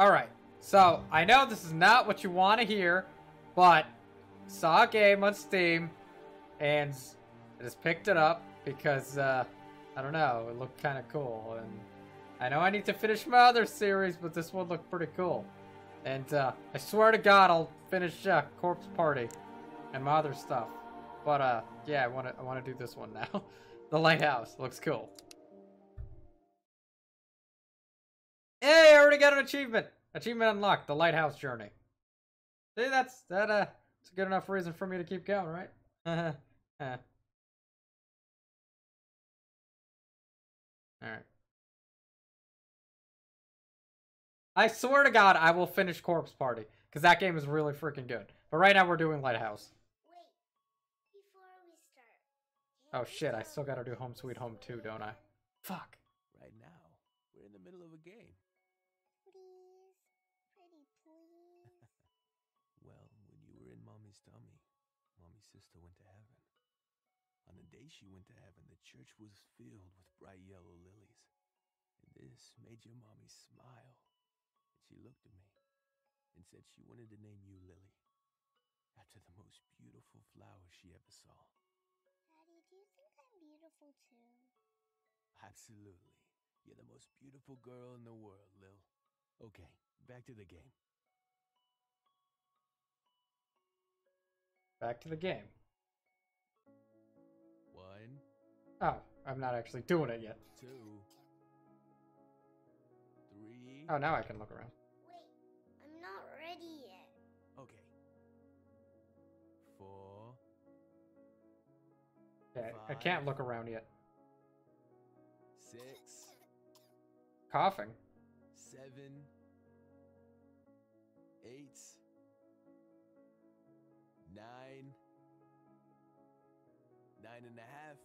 Alright, so I know this is not what you want to hear, but saw a game on Steam and I just picked it up because, uh, I don't know, it looked kind of cool. And I know I need to finish my other series, but this one looked pretty cool. And uh, I swear to God, I'll finish uh, Corpse Party and my other stuff. But uh, yeah, I want to I want to do this one now. the Lighthouse looks cool. Hey, I already got an achievement. Achievement unlocked. The Lighthouse Journey. See, that's that. Uh, it's a good enough reason for me to keep going, right? Uh, uh. All right. I swear to God, I will finish Corpse Party because that game is really freaking good. But right now we're doing Lighthouse. Wait, start. Oh shit, I still gotta do Home Sweet Home too, don't I? Fuck. Right now, we're in the middle of a game. Sister went to heaven. On the day she went to heaven, the church was filled with bright yellow lilies. And this made your mommy smile. And she looked at me and said she wanted to name you Lily after the most beautiful flower she ever saw. Daddy, do you think I'm beautiful too? Absolutely. You're the most beautiful girl in the world, Lil. Okay, back to the game. Back to the game. One, Oh, I'm not actually doing it yet. two, three. Oh, now I can look around. Wait, I'm not ready yet. Okay. Four, Okay, I can't look around yet. six, Coughing. seven, nine and a half,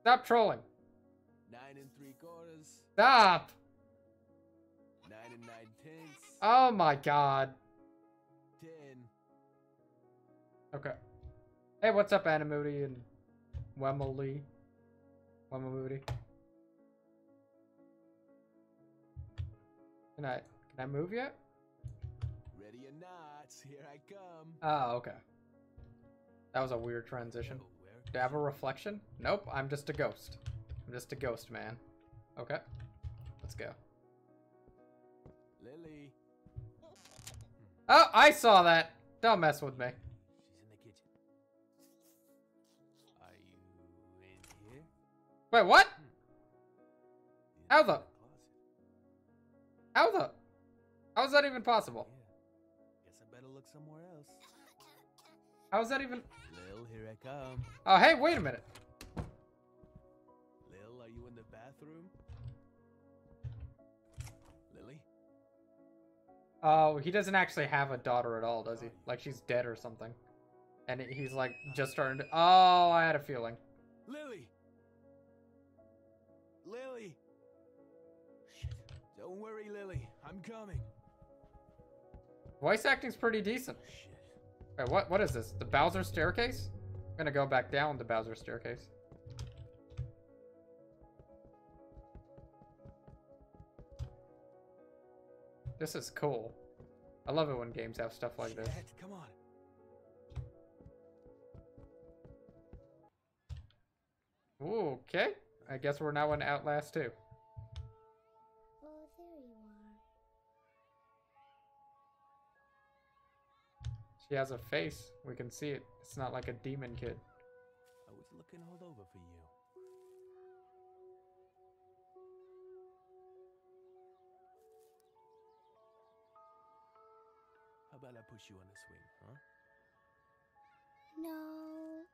Stop trolling. nine and three quarters, Stop. nine and nine tenths, Oh my god. ten. Okay. Hey, what's up, Animoody and Wemily? Wemamoody. Can I can I move yet? Ready or not, here I come. Oh, okay. That was a weird transition. Do I have a reflection? Nope, I'm just a ghost. I'm just a ghost, man. Okay. Let's go. Lily. Oh, I saw that. Don't mess with me. She's in the kitchen. Are you in here? Wait, what? Hmm. The How the- How the? How is that even possible? Yeah. Guess I better look somewhere else. How is that even? Lil, here I come. Oh, hey, wait a minute. Lil, are you in the bathroom? Lily? Oh, he doesn't actually have a daughter at all, does he? Oh, like she's dead or something. And he's like just starting to. Oh, I had a feeling. Lily! Lily! Shit. Don't worry, Lily. I'm coming. Voice acting's pretty decent. Shit. Wait, what? What is this? The Bowser staircase? I'm gonna go back down the Bowser staircase. This is cool. I love it when games have stuff like this. Shit, Come on. Ooh, okay. I guess we're now in Outlast 2. She has a face. We can see it. It's not like a demon kid. I was looking all over for you. How about I push you on the swing, huh? No.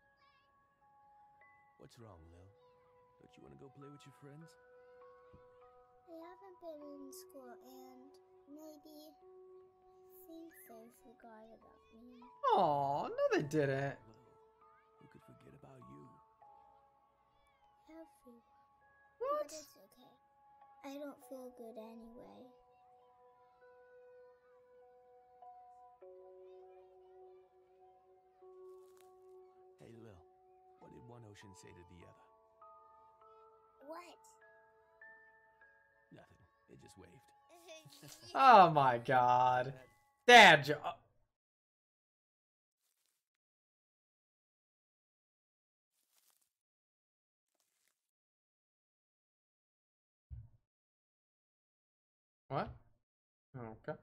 What's wrong, Lil? Don't you want to go play with your friends? They haven't been in school and maybe think they forgot about me. Oh, no they didn't. Who could forget about you? Everyone. What? But it's okay. I don't feel good anyway. Hey, Lil, what did one ocean say to the other? What? Nothing. It just waved. Oh my god. Dad jo- uh, What? Okay.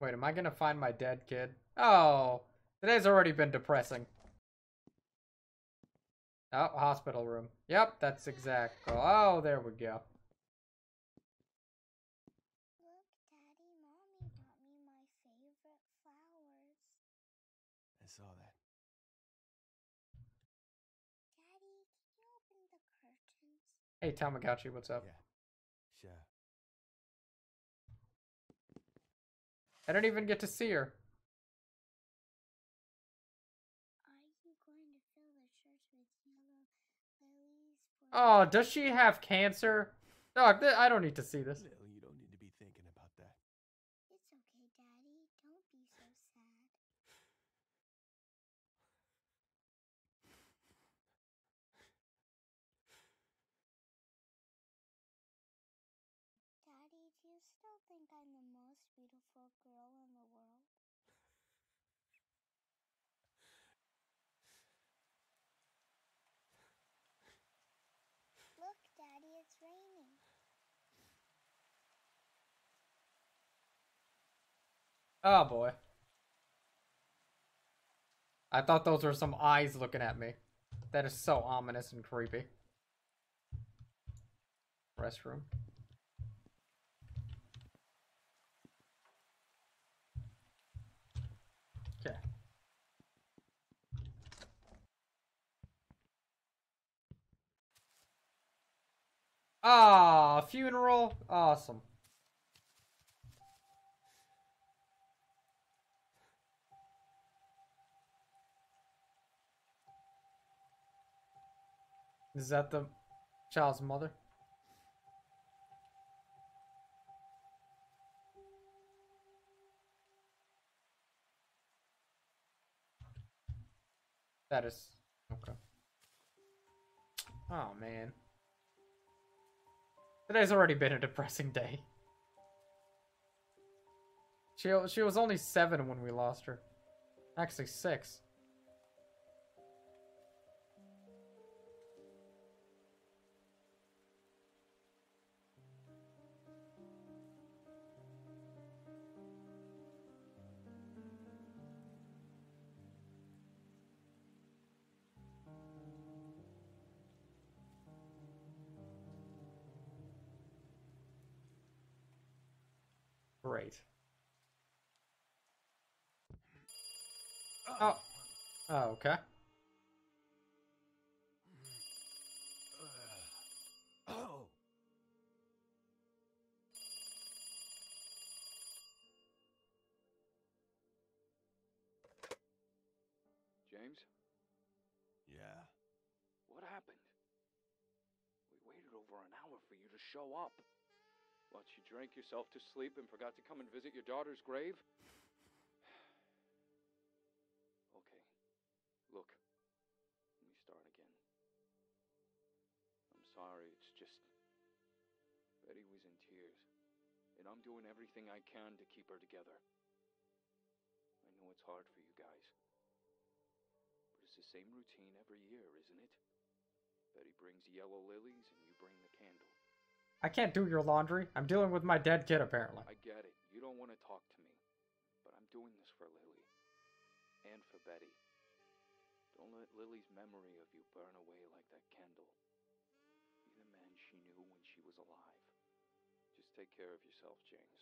Wait, am I gonna find my dead kid? Oh, today's already been depressing. Oh, hospital room. Yep, that's exact. Oh, there we go. Look, Daddy, Mommy got me my favorite flowers. I saw that. Daddy, can you open the curtains? Hey, Tamagotchi, what's up? Yeah. Sure. I don't even get to see her. Are you going to fill the church with yellow lilies? For Oh, does she have cancer? Dog, I don't need to see this. Lil, you don't need to be thinking about that. It's okay, Daddy. Don't be so sad. Daddy, do you still think I'm the most beautiful girl in the world? Look, Daddy, it's raining. Oh boy. I thought those were some eyes looking at me. That is so ominous and creepy. Restroom. Okay. Ah, funeral. Awesome. Is that the child's mother? That is okay. Oh man. Today's already been a depressing day. She she was only seven when we lost her. Actually six. Great. Oh. Oh, okay. Oh. James, Yeah. what happened? We waited over an hour for you to show up. What, you drank yourself to sleep and forgot to come and visit your daughter's grave? okay. Look, let me start again. I'm sorry, it's just. Betty was in tears, and I'm doing everything I can to keep her together. I know it's hard for you guys. But it's the same routine every year, isn't it? Betty brings yellow lilies and you bring the candle. I can't do your laundry. I'm dealing with my dead kid apparently. I get it. You don't want to talk to me. But I'm doing this for Lily. And for Betty. Don't let Lily's memory of you burn away like that candle. Be the man she knew when she was alive. Just take care of yourself, James.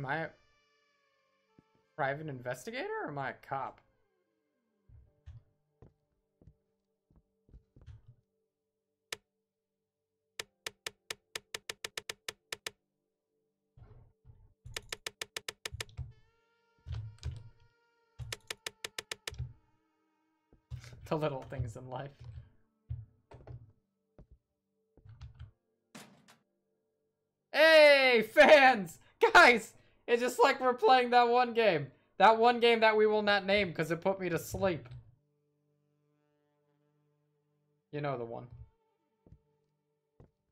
Am I a private investigator or am I a cop? the little things in life. Hey, fans! Guys, it's just like we're playing that one game. That one game that we will not name because it put me to sleep. You know the one.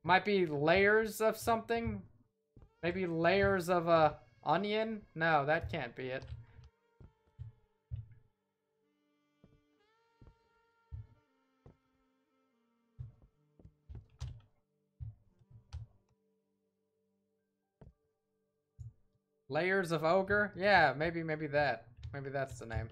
Might be layers of something? Maybe layers of a onion? No, that can't be it. Layers of Ogre? Yeah, maybe, maybe that. Maybe that's the name.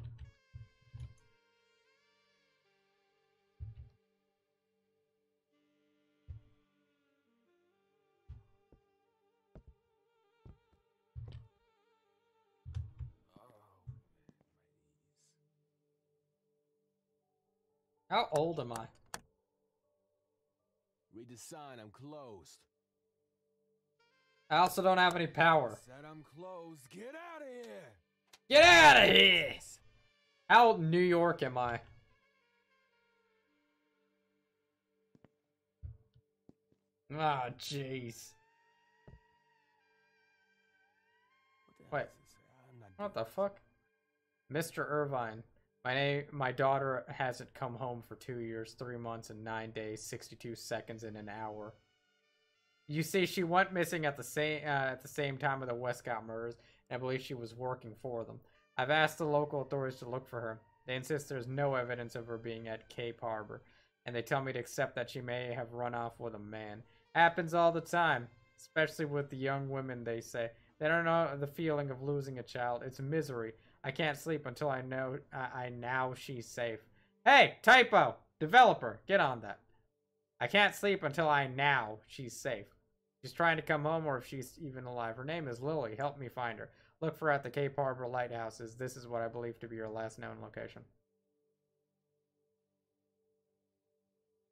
How old am I? Read the sign, I'm closed. I also don't have any power. Said I'm closed. Get out of here! Get out of here! How New York am I? Ah, jeez. What Wait. does it say? I'm not What the fuck? Mr. Irvine. My name, my daughter hasn't come home for two years, three months, and nine days, sixty-two seconds, and an hour. You see, she went missing at the same uh, at the same time of the Westcott murders, and I believe she was working for them. I've asked the local authorities to look for her. They insist there's no evidence of her being at Cape Harbor, and they tell me to accept that she may have run off with a man. Happens all the time, especially with the young women. They say they don't know the feeling of losing a child. It's misery. I can't sleep until I know I, I now she's safe. Hey, typo! Developer, get on that. I can't sleep until I now she's safe. She's trying to come home or if she's even alive. Her name is Lily. Help me find her. Look for her at the Cape Harbor lighthouses. This is what I believe to be her last known location.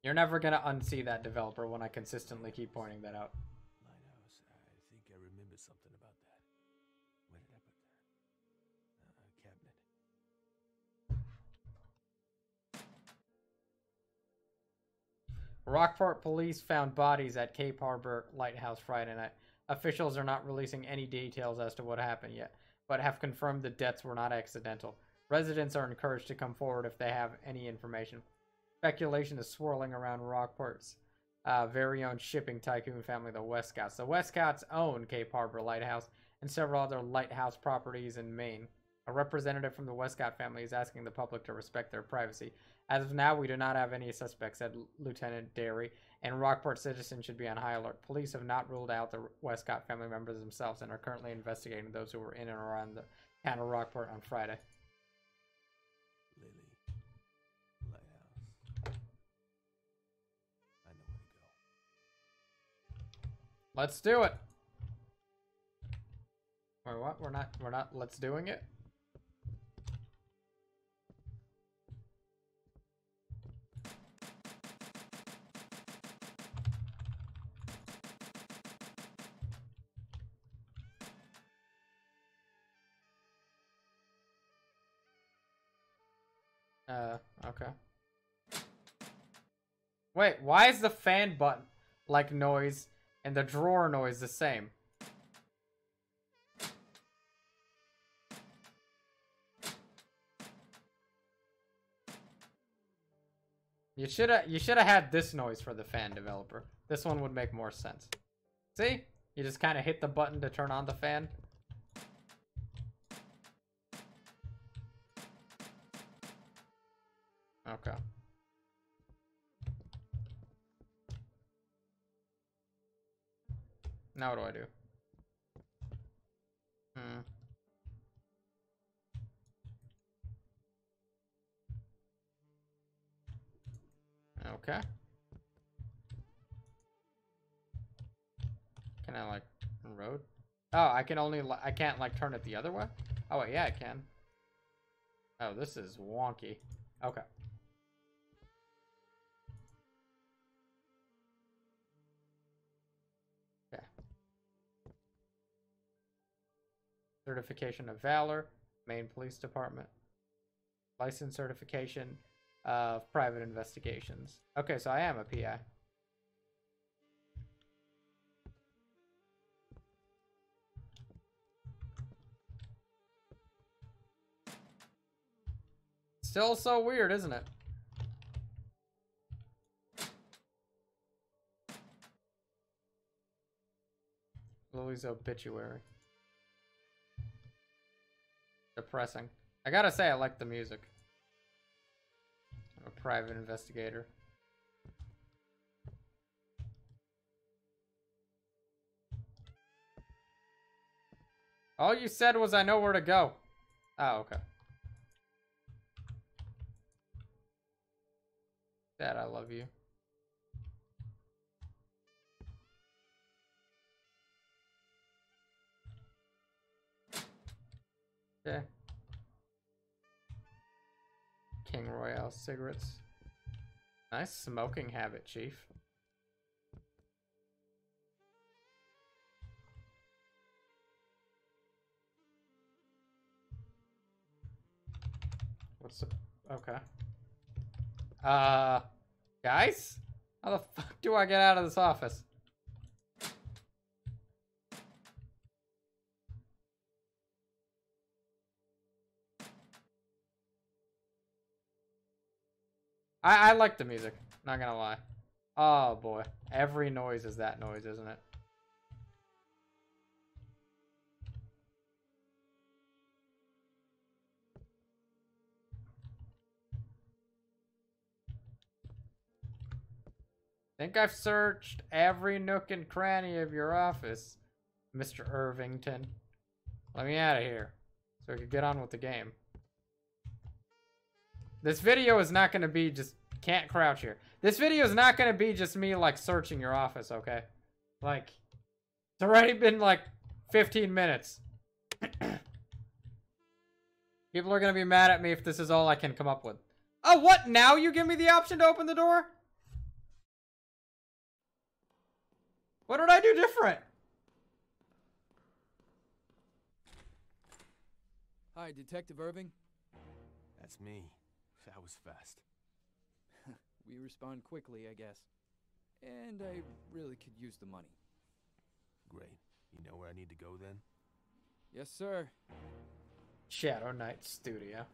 You're never gonna unsee that developer when I consistently keep pointing that out. Rockport police found bodies at Cape Harbor Lighthouse Friday night. Officials are not releasing any details as to what happened yet, but have confirmed the deaths were not accidental. Residents are encouraged to come forward if they have any information. Speculation is swirling around Rockport's uh, very own shipping tycoon family, the Westcotts. The Westcotts own Cape Harbor Lighthouse and several other lighthouse properties in Maine. A representative from the Westcott family is asking the public to respect their privacy. As of now, we do not have any suspects, said Lieutenant Derry, and Rockport citizens should be on high alert. Police have not ruled out the Westcott family members themselves and are currently investigating those who were in and around the town of Rockport on Friday. Lily. Lighthouse. I know where to go. Let's do it. Or what? We're not. We're not. Let's doing it. Uh, okay. Wait, why is the fan button like noise and the drawer noise the same? You should have you should have had this noise for the fan developer. This one would make more sense. See? You just kind of hit the button to turn on the fan. Okay. Now what do I do? Hmm. Okay. Can I like road? Oh, I can only I can't like turn it the other way. Oh wait, yeah, I can. Oh, this is wonky. Okay. Okay. Certification of Valor, Maine Police Department. License certification, of private investigations. Okay, so I am a PI. Still so weird, isn't it? Lily's obituary. Depressing. I gotta say, I like the music. I'm a private investigator. All you said was I know where to go. Oh, okay. Dad, I love you. Okay. King Royale cigarettes. Nice smoking habit, Chief. What's the... Okay. Uh... Guys? How the fuck do I get out of this office? I, I like the music, not gonna lie. Oh boy. Every noise is that noise, isn't it? Think I've searched every nook and cranny of your office, Mr. Irvington. Let me out of here, so we can get on with the game. This video is not going to be just... Can't crouch here. This video is not going to be just me, like, searching your office, okay? Like, it's already been, like, 15 minutes. People are going to be mad at me if this is all I can come up with. Oh, what? Now you give me the option to open the door? What did I do different? Hi, Detective Irving. That's me. That was fast. We respond quickly, I guess. And I really could use the money. Great. You know where I need to go then? Yes, sir. Shadow Knight Studio.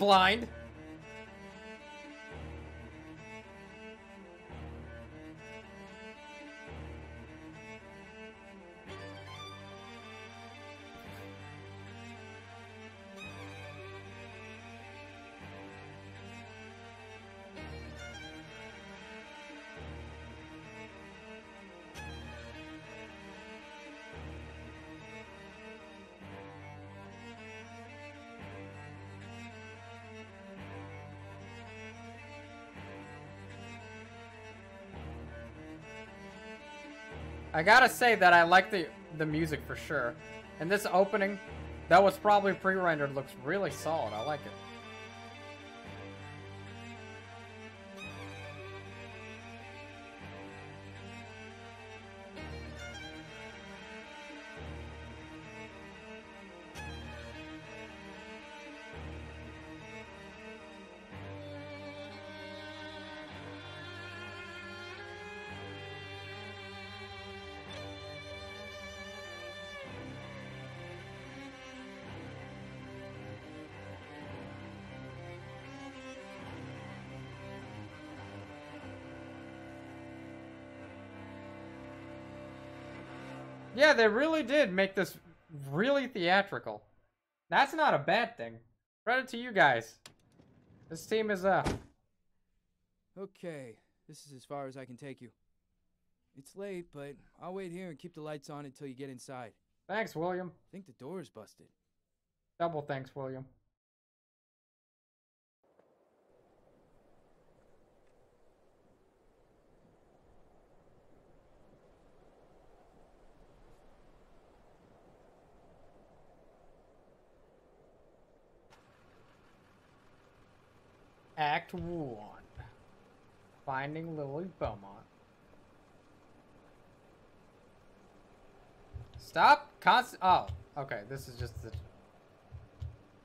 Blind. I gotta say that I like the the music for sure. And this opening, that was probably pre-rendered, looks really solid. I like it. Yeah, they really did make this really theatrical. That's not a bad thing. Credit to you guys. This team is uh Okay, this is as far as I can take you. It's late, but I'll wait here and keep the lights on until you get inside. thanks, William. I think the door is busted. Double thanks, William. Act 1. Finding Lily Beaumont. Stop! Const- oh, okay, this is just the...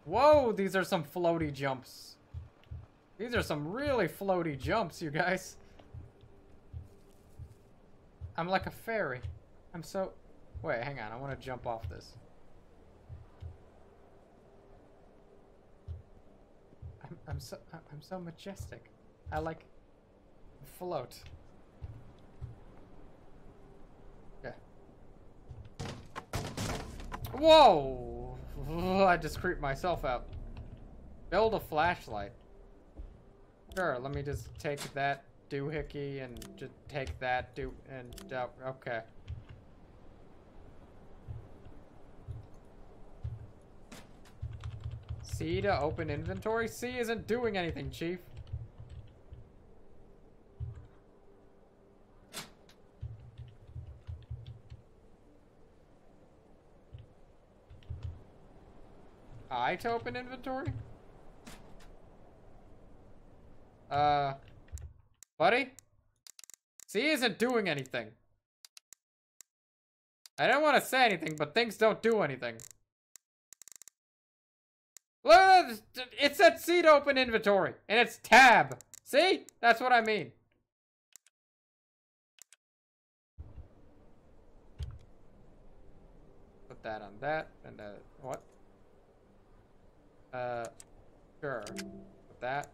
Whoa, these are some floaty jumps. These are some really floaty jumps, you guys. I'm like a fairy. I'm so... Wait, hang on, I want to jump off this. I'm, so I'm so majestic. I like float. Yeah. Whoa! I just creeped myself out. Build a flashlight. Sure, let me just take that doohickey and just take that do and uh, okay. C to open inventory? C isn't doing anything, Chief. I to open inventory? Uh, buddy? C isn't doing anything. I don't want to say anything, but things don't do anything. Look, it said to open inventory, and it's tab. See? That's what I mean. Put that on that, and uh, what? Uh, sure. Put that.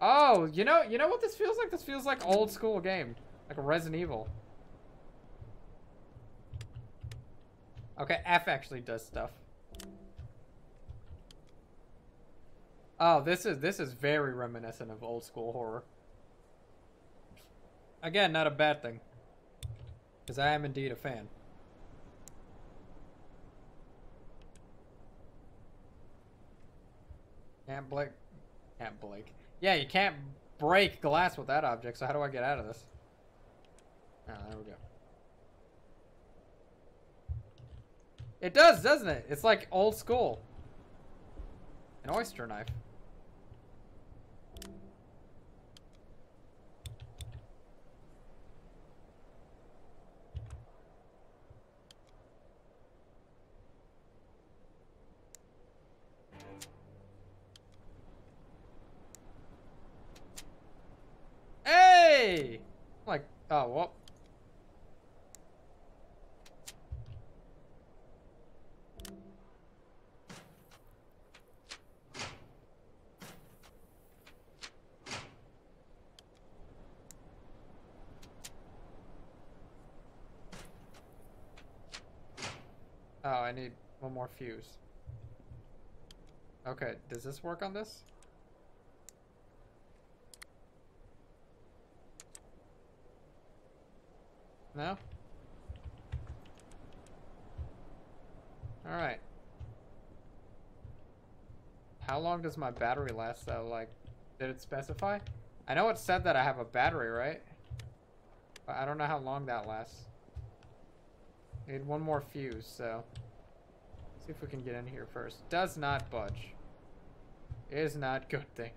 Oh, you know, you know what this feels like? This feels like old school game, like Resident Evil. Okay, F actually does stuff. Oh, this is this is very reminiscent of old school horror. Again, not a bad thing. Because I am indeed a fan. Can't Blake. Can't Blake. Yeah, you can't break glass with that object, so how do I get out of this? Oh, there we go. It does, doesn't it? It's like old school. An oyster knife. Hey! Like, oh, what? Oh, I need one more fuse. Okay, does this work on this? No? Alright. How long does my battery last though? Like, did it specify? I know it said that I have a battery, right? But I don't know how long that lasts. Need one more fuse, so. See if we can get in here first. Does not budge. Is not good thing.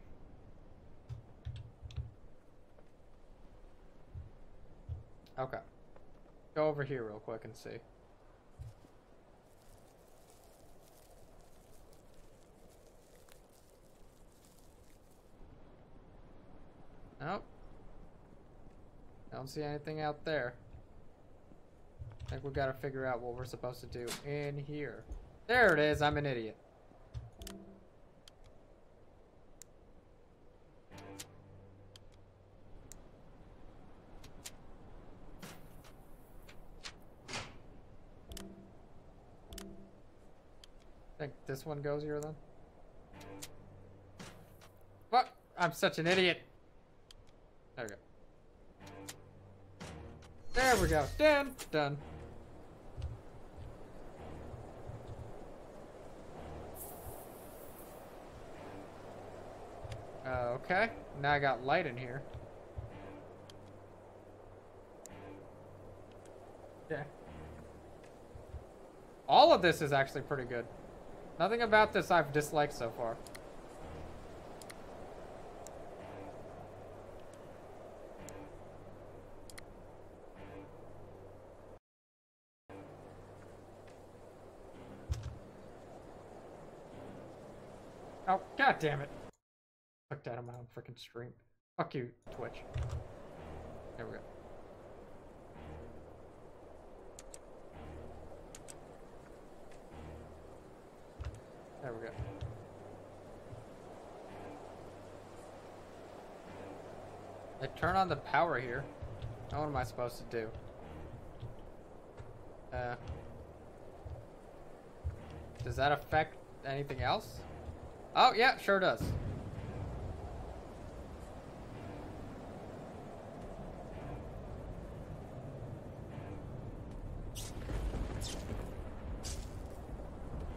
Okay. Go over here real quick and see. Nope. Don't see anything out there. I think we gotta figure out what we're supposed to do in here. There it is, I'm an idiot. think this one goes here then? What? I'm such an idiot. There we go. Done. Done. Uh, okay. Now I got light in here. Yeah. All of this is actually pretty good. Nothing about this I've disliked so far. God damn it. Fuck that on my own freaking stream. Fuck you, Twitch. There we go. There we go. I turn on the power here. Now what am I supposed to do? Uh, does that affect anything else? Oh, yeah, sure does.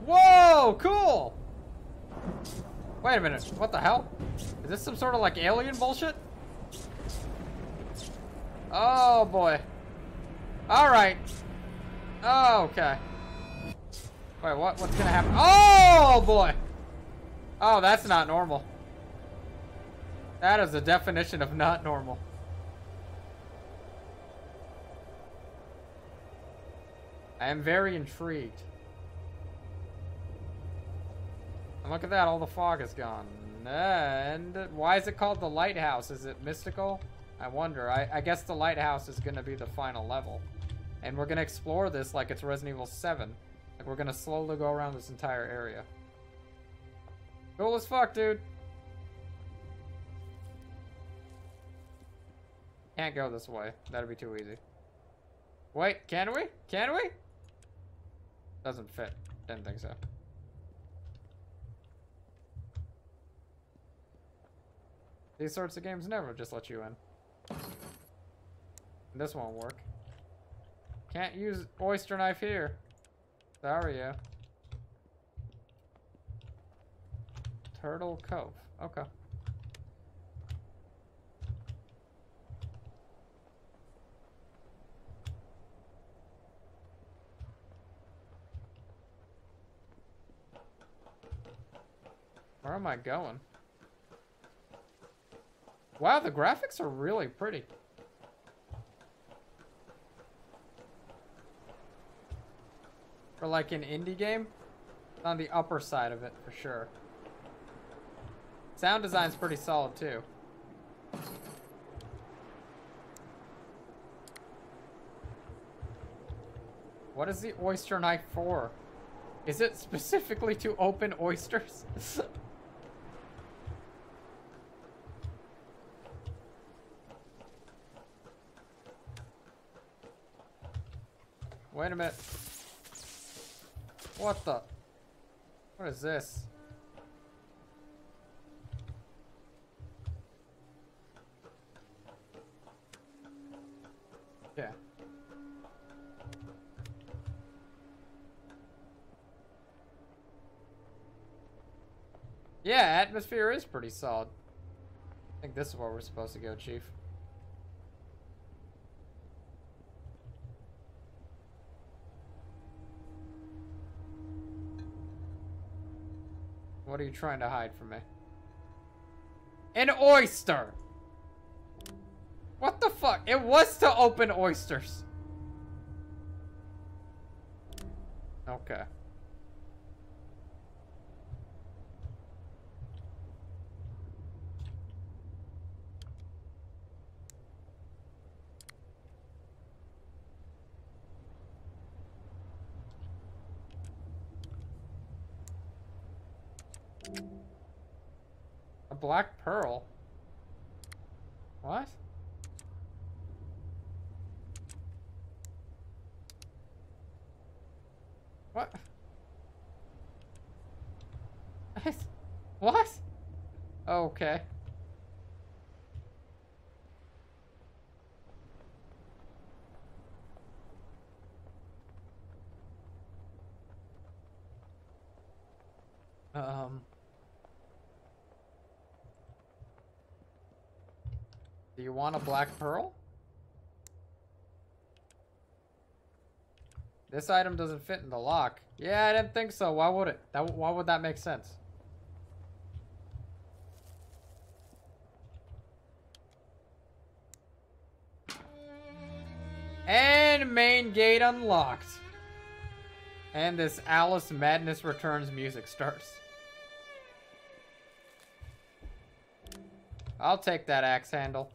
Whoa, cool! Wait a minute, what the hell? Is this some sort of like alien bullshit? Oh boy. Alright. Oh, okay. Wait, what? What's gonna happen? Oh boy! Oh, that's not normal. That is the definition of not normal. I am very intrigued. And look at that, all the fog is gone. And why is it called the lighthouse? Is it mystical? I wonder. I, I guess the lighthouse is going to be the final level. And we're going to explore this like it's Resident Evil 7. Like we're going to slowly go around this entire area. Cool as fuck, dude. Can't go this way. That'd be too easy. Wait, can we? Can we? Doesn't fit. Didn't think so. These sorts of games never just let you in. This won't work. Can't use oyster knife here. Sorry, yeah. Turtle Cove. Okay. Where am I going? Wow, the graphics are really pretty. For like an indie game, on the upper side of it for sure. Sound design's pretty solid too. What is the oyster knife for? Is it specifically to open oysters? Wait a minute. What the? What is this? Atmosphere is pretty solid. I think this is where we're supposed to go, Chief. What are you trying to hide from me? An oyster! What the fuck? It was to open oysters. Okay. Black pearl? What? What? what? Okay. Um. Do you want a black pearl? This item doesn't fit in the lock. Yeah, I didn't think so. Why would it? That why would that make sense? And main gate unlocked. And this Alice Madness Returns music starts. I'll take that axe handle.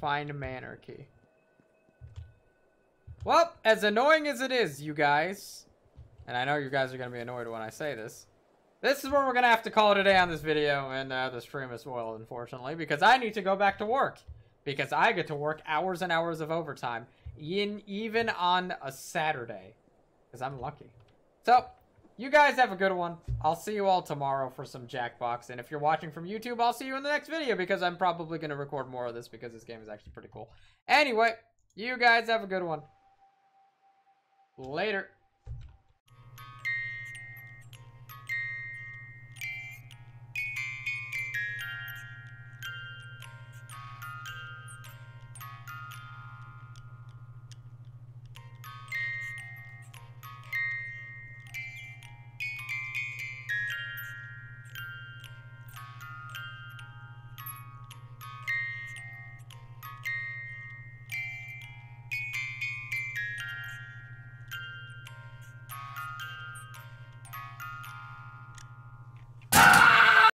Find key. Well, as annoying as it is, you guys, and I know you guys are going to be annoyed when I say this, this is where we're going to have to call it a day on this video and uh, the stream as well, unfortunately, because I need to go back to work. Because I get to work hours and hours of overtime, in, even on a Saturday, because I'm lucky. So, you guys have a good one. I'll see you all tomorrow for some Jackbox. And if you're watching from YouTube, I'll see you in the next video because I'm probably going to record more of this because this game is actually pretty cool. Anyway, you guys have a good one. Later.